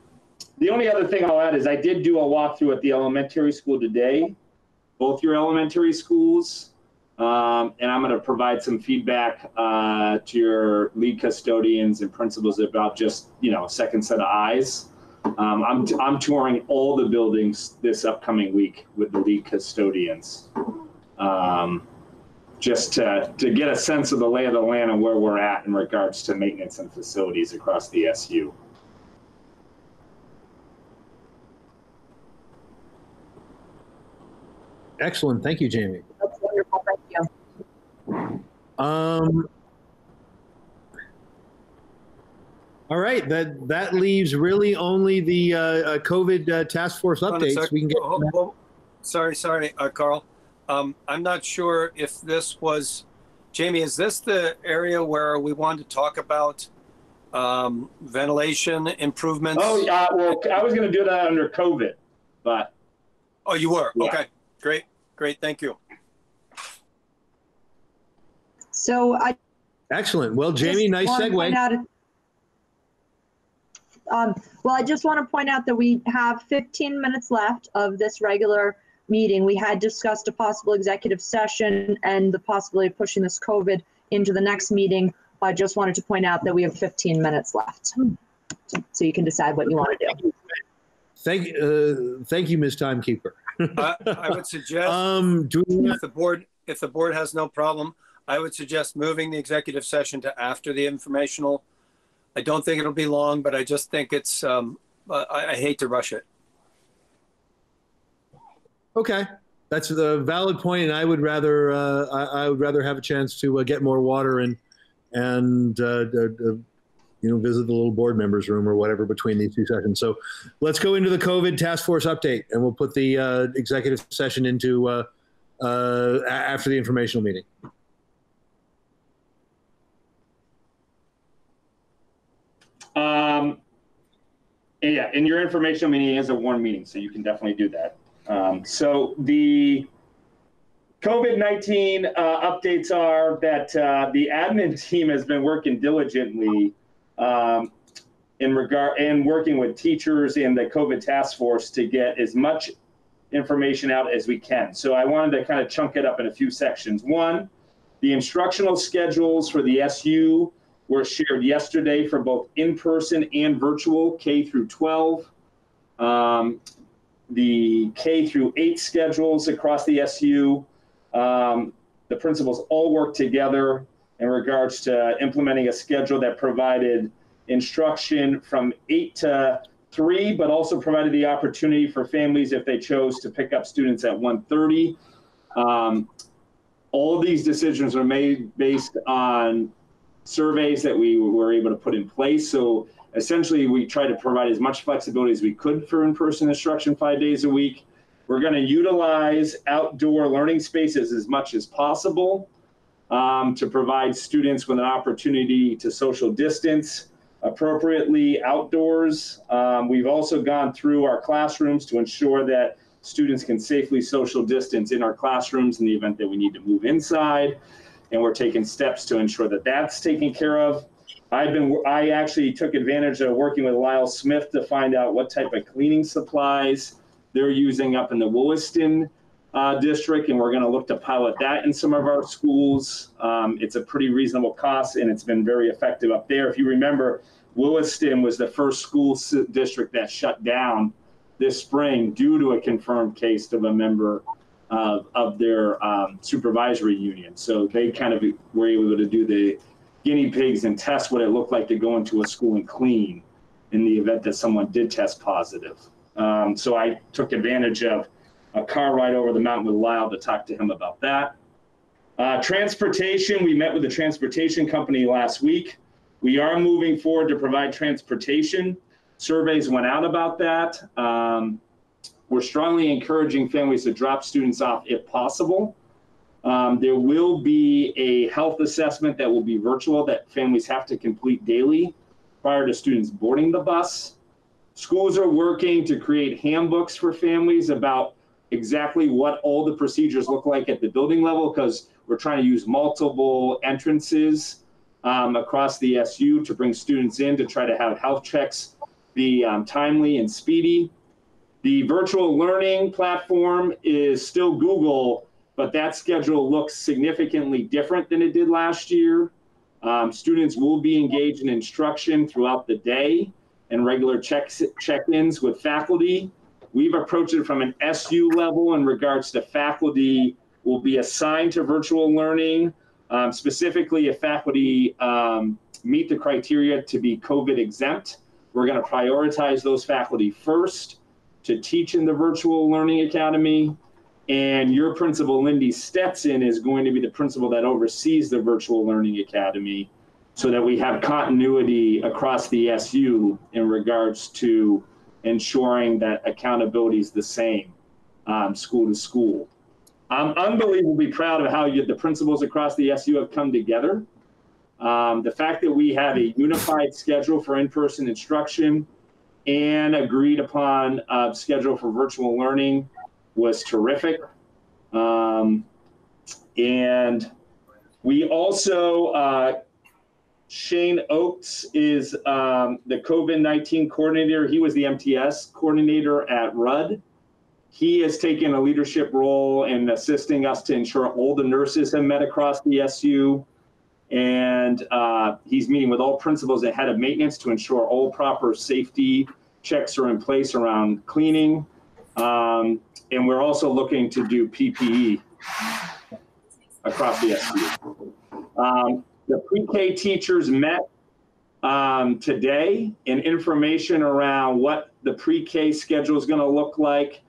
the only other thing I'll add is I did do a walkthrough at the elementary school today, both your elementary schools. Um, and I'm going to provide some feedback uh, to your lead custodians and principals about just, you know, second set of eyes. Um, I'm, I'm touring all the buildings this upcoming week with the lead custodians. Um, just to, to get a sense of the lay of the land and where we're at in regards to maintenance and facilities across the SU. Excellent. Thank you, Jamie. That's wonderful. Thank you. Um, all right, that that leaves really only the uh, uh, COVID uh, task force Hold on a updates. We can get. Oh, oh, sorry, sorry, uh, Carl. Um, I'm not sure if this was, Jamie, is this the area where we wanted to talk about um, ventilation improvements? Oh, uh, well, I was going to do that under COVID, but Oh, you were? Yeah. Okay, great, great, thank you. So I Excellent. Well, Jamie, nice wanna segue. point out- Um, well, I just want to point out that we have 15 minutes left of this regular meeting. We had discussed a possible executive session and the possibility of pushing this COVID into the next meeting. I just wanted to point out that we have 15 minutes left. So- So you can decide what you want to do. Thank, uh, thank you, Ms. Timekeeper. I, I would suggest, <laughs> Um, do we, if the board, if the board has no problem, I would suggest moving the executive session to after the informational. I don't think it'll be long, but I just think it's, um, uh, I, I hate to rush it. okay, that's a valid point, and I would rather uh, I, I would rather have a chance to uh, get more water and and uh, d- d- you know visit the little board members room or whatever between these two sessions. So let's go into the COVID task force update, and we'll put the uh, executive session into uh, uh, after the informational meeting. Um, yeah, and your information meeting is a warm meeting, so you can definitely do that. Um, so the COVID 19 uh, updates are that uh, the admin <laughs> team has been working diligently um, in regard and working with teachers and the COVID task force to get as much information out as we can. So I wanted to kind of chunk it up in a few sections. One, the instructional schedules for the SU were shared yesterday for both in-person and virtual K through 12. Um, the K through 8 schedules across the SU, um, the principals all worked together in regards to implementing a schedule that provided instruction from 8 to 3, but also provided the opportunity for families if they chose to pick up students at 1:30. Um, all of these decisions are made based on surveys that we were able to put in place. So essentially, we try to provide as much flexibility as we could for in-person instruction five days a week. We're going to utilize outdoor learning spaces as much as possible um, to provide students with an opportunity to social distance appropriately outdoors. Um, we've also gone through our classrooms to ensure that students can safely social distance in our classrooms in the event that we need to move inside and we're taking steps to ensure that that's taken care of. I've been, I actually took advantage of working with Lyle Smith to find out what type of cleaning supplies they're using up in the Williston uh, district, and we're going to look to pilot that in some of our schools. Um, it's a pretty reasonable cost, and it's been very effective up there. If you remember, Williston was the first school district that shut down this spring due to a confirmed case of a member of, of their um, supervisory union. So they kind of were able to do the guinea pigs and test what it looked like to go into a school and clean. in the event that someone did test positive. Um, so I took advantage of a car ride over the mountain with Lyle to talk to him about that. Uh, transportation, we met with the transportation company last week. We are moving forward to provide transportation. Surveys went out about that. Um, we're strongly encouraging families to drop students off if possible. Um, there will be a health assessment that will be virtual that families have to complete daily prior to students boarding the bus. Schools are working to create handbooks for families about exactly what all the procedures look like at the building level because we're trying to use multiple entrances um, across the SU to bring students in to try to have health checks be um, timely and speedy. The virtual learning platform is still Google, but that schedule looks significantly different than it did last year. Um, students will be engaged in instruction throughout the day and regular check-ins with faculty. We've approached it from an SU level in regards to faculty will be assigned to virtual learning, um, specifically if faculty um, meet the criteria to be COVID exempt. We're going to prioritize those faculty first to teach in the virtual learning academy. And your principal, Lindy Stetson, is going to be the principal that oversees the virtual learning academy so that we have continuity across the SU in regards to ensuring that accountability is the same um, school to school. I'm unbelievably proud of how you, the principals across the SU have come together. Um, the fact that we have a unified schedule for in-person instruction and agreed upon uh, schedule for virtual learning was terrific. Um, and we also, uh, Shane Oates is um, the COVID 19 coordinator. He was the MTS coordinator at Rudd. He has taken a leadership role in assisting us to ensure all the nurses have met across the SU. And uh, he's meeting with all principals and head of maintenance to ensure all proper safety checks are in place around cleaning. Um, and we're also looking to do PPE across the SU. Um, the pre-K teachers met um, today and information around what the pre-K schedule is going to look like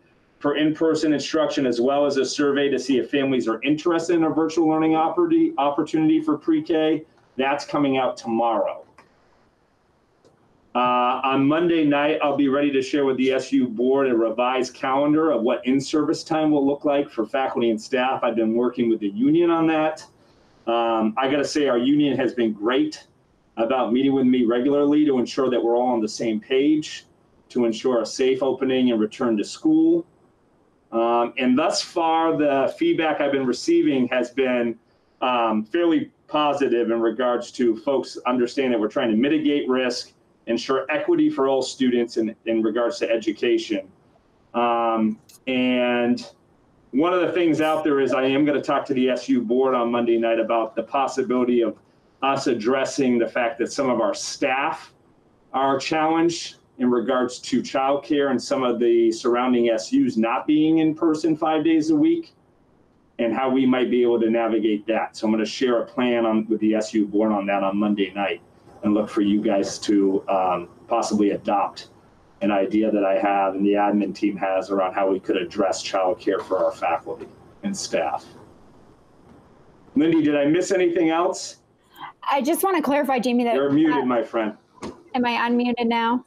for in-person instruction, as well as a survey to see if families are interested in a virtual learning opportunity for pre-K. That's coming out tomorrow. Uh, on Monday night, I'll be ready to share with the SU board a revised calendar of what in-service time will look like for faculty and staff. I've been working with the union on that. Um, I got to say, our union has been great about meeting with me regularly to ensure that we're all on the same page, to ensure a safe opening and return to school. And thus far, the feedback I've been receiving has been um, fairly positive in regards to folks understanding that we're trying to mitigate risk, ensure equity for all students in, in regards to education. Um, and one of the things out there is I am going to talk to the SU board on Monday night about the possibility of us addressing the fact that some of our staff are challenged in regards to childcare and some of the surrounding SUs not being in person five days a week and how we might be able to navigate that. So I'm going to share a plan on with the SU board on that on Monday night and look for you guys to um, possibly adopt an idea that I have and the admin team has around how we could address childcare for our faculty and staff. Lindy, did I miss anything else? I just want to clarify, Jamie, that You're muted, my friend. am I unmuted now?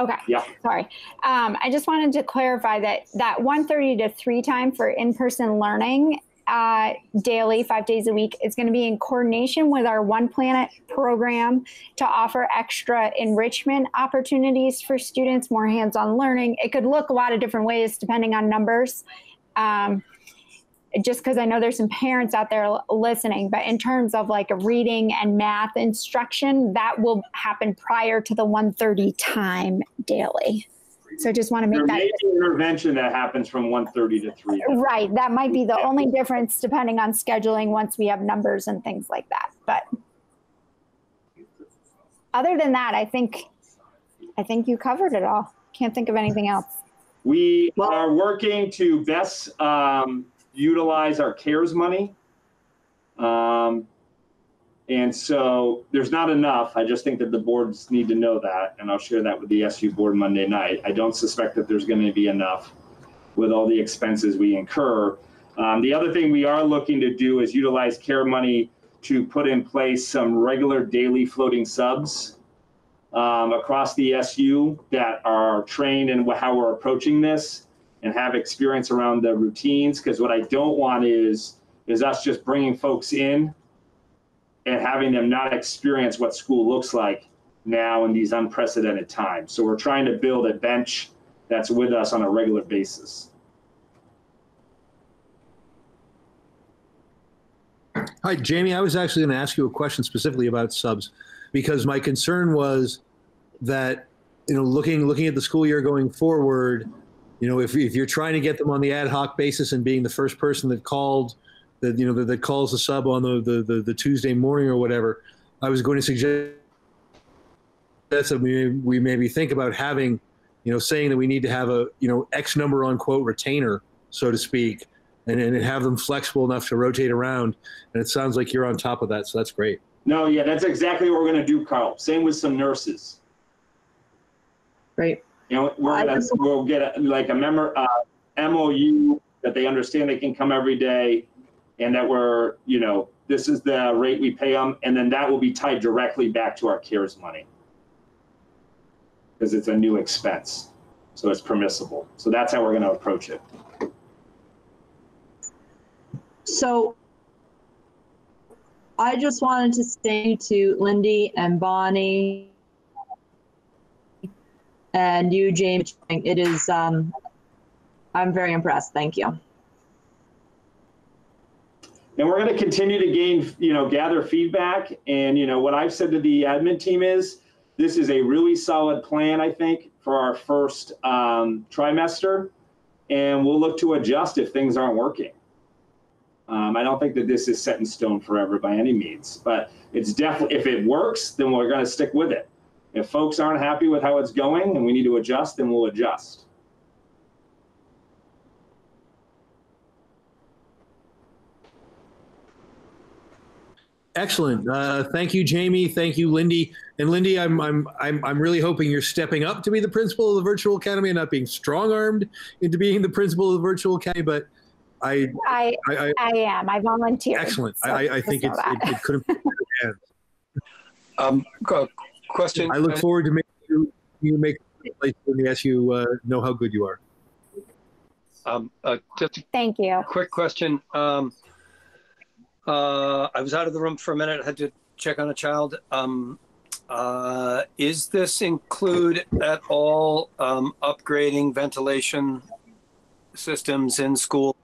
Okay. Yeah. Sorry. Um, I just wanted to clarify that that 1:30 to 3 time for in-person learning uh, daily, five days a week, is going to be in coordination with our One Planet program to offer extra enrichment opportunities for students, more hands-on learning. It could look a lot of different ways depending on numbers. Um, just because I know there's some parents out there listening, but in terms of like a reading and math instruction, that will happen prior to the 1:30 time daily. So I just want to make There that may be intervention that happens from 1:30 to 3. right. That might be the only difference depending on scheduling once we have numbers and things like that. But other than that, I think I think you covered it all. Can't think of anything else. We are working to best um, utilize our CARES money. Um, And so there's not enough. I just think that the boards need to know that, and I'll share that with the SU board Monday night. I don't suspect that there's going to be enough with all the expenses we incur. Um, the other thing we are looking to do is utilize care money to put in place some regular daily floating subs um, across the SU that are trained in how we're approaching this and have experience around the routines. Because what I don't want is is us just bringing folks in and having them not experience what school looks like now in these unprecedented times. So we're trying to build a bench that's with us on a regular basis. Hi, Jamie. I was actually going to ask you a question specifically about subs because my concern was that you know looking looking at the school year going forward, you know if if you're trying to get them on the ad hoc basis and being the first person that called that you know that, that calls the sub on the, the the the Tuesday morning or whatever, I was going to suggest that we we maybe think about having you know saying that we need to have a you know X number on quote retainer so to speak and, and have them flexible enough to rotate around. And it sounds like you're on top of that, so that's great. No, yeah, that's exactly what we're going to do, Carl. Same with some nurses. Great. You know, we're gonna, we'll get a, like a member uh, MOU that they understand they can come every day, and that we're you know this is the rate we pay them, and then that will be tied directly back to our CARES money because it's a new expense, so it's permissible. So that's how we're going to approach it. So I just wanted to say to Lindy and Bonnie and you, James, it is, um, I'm very impressed. Thank you. And we're going to continue to gain, you know, gather feedback. And, you know, what I've said to the admin team is this is a really solid plan, I think, for our first um, trimester. And we'll look to adjust if things aren't working. Um, I don't think that this is set in stone forever by any means, but it's definitely, if it works, then we're going to stick with it. If folks aren't happy with how it's going and we need to adjust, then we'll adjust. Excellent. Uh, thank you, Jamie. Thank you, Lindy. And Lindy, I'm, I'm, I'm, I'm really hoping you're stepping up to be the principal of the Virtual Academy and not being strong armed into being the principal of the Virtual Academy. But I, I, I, I I am. I volunteer. excellent. so I, I think it's, it, it couldn't. be better. Um, qu- question. I look forward to making you, you make a place in the SU uh, know how good you are. Um, uh, just Thank you. quick question. Um, uh, I was out of the room for a minute. I had to check on a child. Um, uh, is this include at all um, upgrading ventilation systems in school?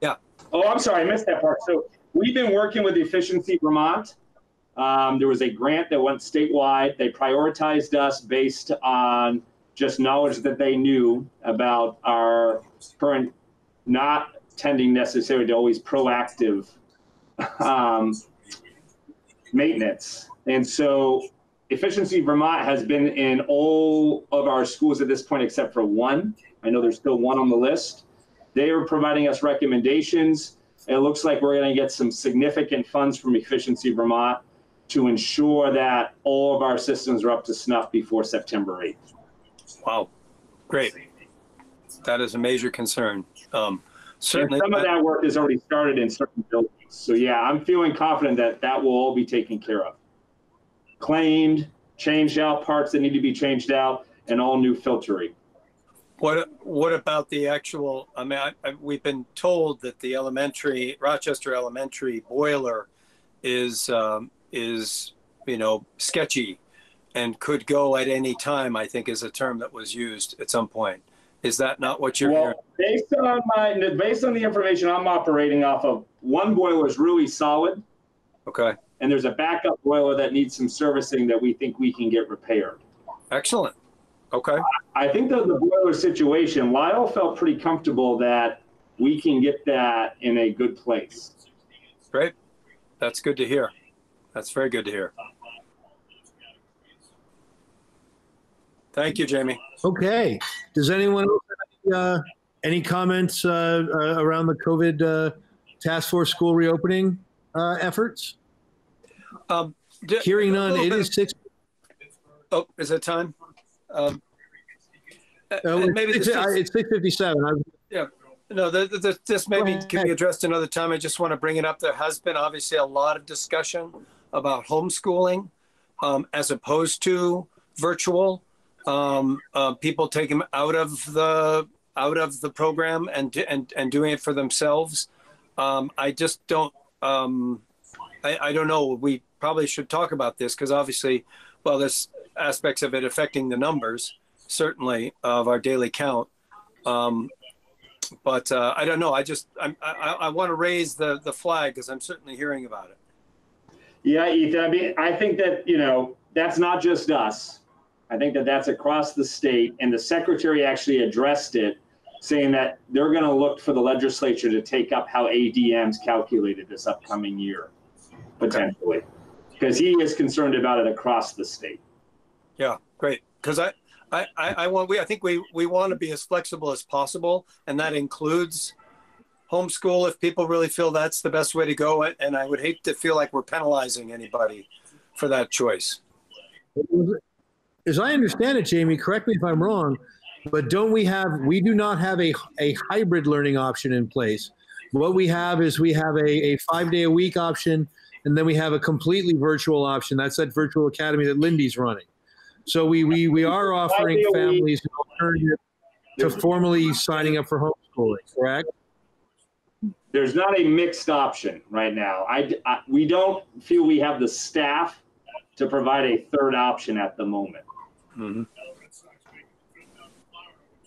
Yeah. Oh, I'm sorry, I missed that part. So we've been working with Efficiency Vermont. Um, there was a grant that went statewide. They prioritized us based on just knowledge that they knew about our current, not tending necessarily to always proactive um, maintenance. And so Efficiency Vermont has been in all of our schools at this point except for one. I know there's still one on the list. They are providing us recommendations. It looks like we're going to get some significant funds from Efficiency Vermont to ensure that all of our systems are up to snuff before September 8th. Wow, great. That is a major concern. Um, And certainly. some of that work has already started in certain buildings. So yeah, I'm feeling confident that that will all be taken care of. Claimed, changed out parts that need to be changed out, and all new filtering. What what about the actual? I mean, I, I, we've been told that the elementary Rochester Elementary boiler is um, is you know sketchy and could go at any time. I think is a term that was used at some point. Is that not what you're hearing? Well, based on my, based on the information I'm operating off of, one boiler is really solid, Okay, and there's a backup boiler that needs some servicing that we think we can get repaired. excellent. Okay, I think that the boiler situation, Lyle felt pretty comfortable that we can get that in a good place. great. That's good to hear. That's very good to hear. Thank you, Jamie. Okay. Does anyone else have any, uh, any comments uh, uh, around the COVID uh, task force school reopening uh, efforts? Um, d- Hearing none, it is six. Oh, is it time? Um, uh, maybe it's, it's six fifty-seven. No, th th- th- this maybe can be addressed another time. I just want to bring it up. There has been obviously a lot of discussion about homeschooling um, as opposed to virtual. Um, uh, people take them out of the out of the program and and and doing it for themselves. Um, I just don't. Um, I, I don't know. We probably should talk about this because obviously, well, there's aspects of it affecting the numbers certainly of our daily count. Um, but uh, I don't know. I just I'm, I I want to raise the the flag because I'm certainly hearing about it. Yeah, Ethan, I mean, I think that, you know, that's not just us. I think that that's across the state, and the secretary actually addressed it, saying that they're going to look for the legislature to take up how ADM's calculated this upcoming year, potentially, because he is concerned about it across the state. Yeah, great. Because I, I, I, I want we I think we we want to be as flexible as possible, and that includes homeschool if people really feel that's the best way to go. And I would hate to feel like we're penalizing anybody for that choice. As I understand it, Jamie, correct me if I'm wrong, but don't we have, we do not have a, a hybrid learning option in place. What we have is we have a, a five day a week option, and then we have a completely virtual option. That's that virtual academy that Lindy's running. So we, we, we are offering Five day a week. families an alternative to formally signing up for homeschooling, correct? There's not a mixed option right now. I, I- we don't feel we have the staff to provide a third option at the moment. Mm-hmm.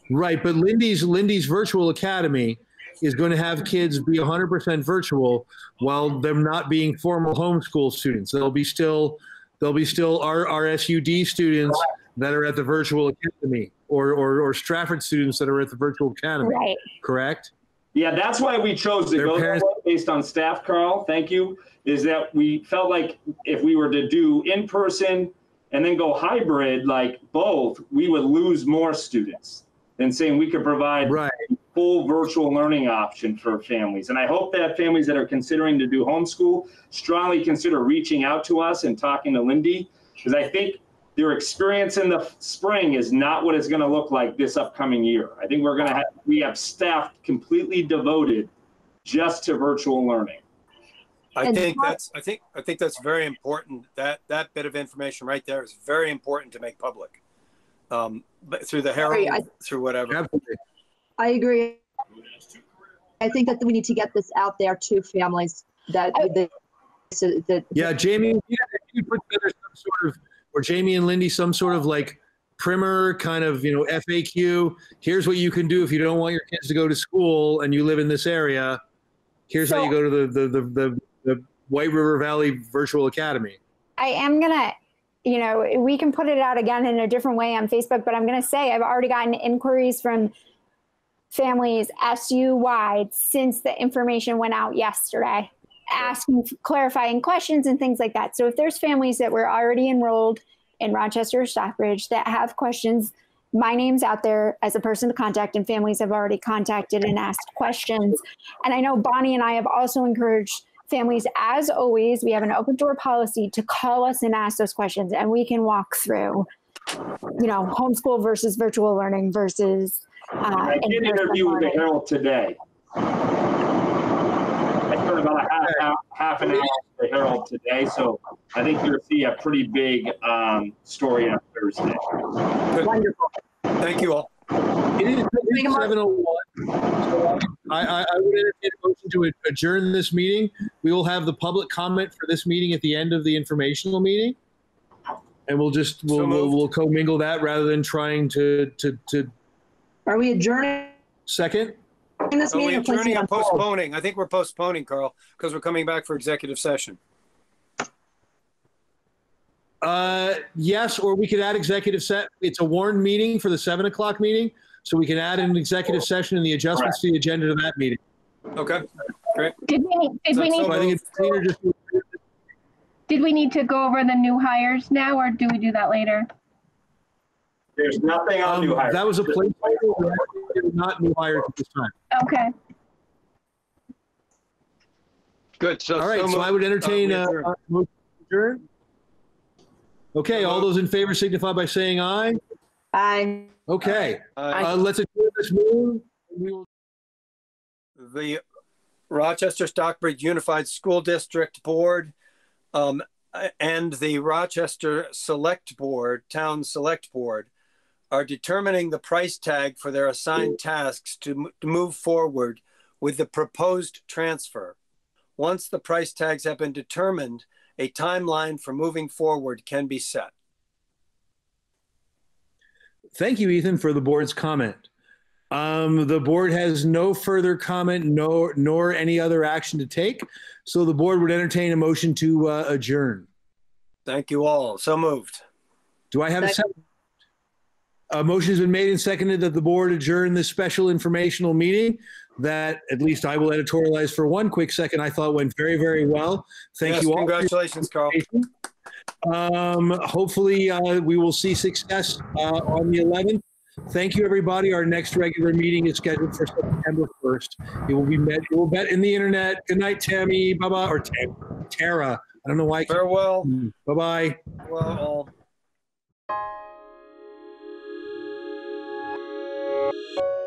Right, but Lindy's Lindy's virtual academy is going to have kids be 100% virtual while them not being formal homeschool students. They'll be still they'll be still our, our SUD students that are at the virtual academy or, or or Stratford students that are at the virtual academy. Right. Correct? Yeah, that's why we chose to Their go parents- based on staff, Carl. Thank you. Is that we felt like if we were to do in person and then go hybrid, like both, we would lose more students than saying we could provide Right. full virtual learning option for families. And I hope that families that are considering to do homeschool strongly consider reaching out to us and talking to Lindy because I think their experience in the spring is not what it's going to look like this upcoming year. I think we're going to have we have staff completely devoted just to virtual learning. I think that's I think I think that's very important. That that bit of information right there is very important to make public. Um, but through the Herald, I- through whatever. I agree. I think that we need to get this out there to families that, that, so that Yeah, Jamie, if you if you put together some sort of, or Jamie and Lindy, some sort of like primer kind of, you know, FAQ. Here's what you can do if you don't want your kids to go to school and you live in this area. Here's how you go to the, the, the, the, the White River Valley Virtual Academy. I am gonna, you know, we can put it out again in a different way on Facebook, but I'm gonna say I've already gotten inquiries from families SU wide since the information went out yesterday, asking clarifying questions and things like that. So if there's families that were already enrolled in Rochester or Stockbridge that have questions, my name's out there as a person to contact, and families have already contacted and asked questions. And I know Bonnie and I have also encouraged families, as always, we have an open door policy to call us and ask those questions, and we can walk through, you know, homeschool versus virtual learning versus. Uh, I did interview with the. Herald today. I spent about a half, half, half an hour with the Herald today, so I think you'll see a pretty big um, story on Thursday. wonderful. Thank you all. It is Make a seven oh one. I, I, I would entertain a motion to adjourn this meeting. We will have the public comment for this meeting at the end of the informational meeting. And we'll just, we'll, So we'll, we'll commingle that rather than trying to, to, to Are we adjourning second. This Are we meeting or placing adjourning it or on hold? postponing? I think we're postponing, Carl, because we're coming back for executive session. Uh, yes, or we could add executive set. It's a warned meeting for the seven o'clock meeting. So we can add an executive session and the adjustments to the agenda to that meeting. Okay. Did we, did we So- need, So I think it's cleaner just to did we need to go over the new hires now, or do we do that later? There's nothing on Um, new hires. that was a placeholder. We actually Not new hires at this time. Okay. Good. So, All right, so so I would entertain Uh, a, we adjourn. a motion adjourn? Okay, all those in favor signify by saying aye. Aye. Okay, Uh, uh, let's adjourn this meeting. We will the Rochester Stockbridge Unified School District Board um, and the Rochester Select Board, Town Select Board, are determining the price tag for their assigned tasks to, m- to move forward with the proposed transfer. Once the price tags have been determined, a timeline for moving forward can be set. Thank you, Ethan, for the board's comment. Um, the board has no further comment, no, nor any other action to take. So the board would entertain a motion to uh, adjourn. Thank you all. So moved. Do I have a second? A motion has been made and seconded that the board adjourn this special informational meeting that at least I will editorialize for one quick second. I thought went very, very well. Thank Yes, you all. for your Congratulations, Carl. participation. Um, hopefully, uh, we will see success uh, on the 11th. Thank you, everybody. Our next regular meeting is scheduled for September 1st. It will be met. It will bet in the internet. Good night, Tammy. Bye bye. Or Tam- Tara. I don't know why. Farewell. Bye bye. Well, all. Música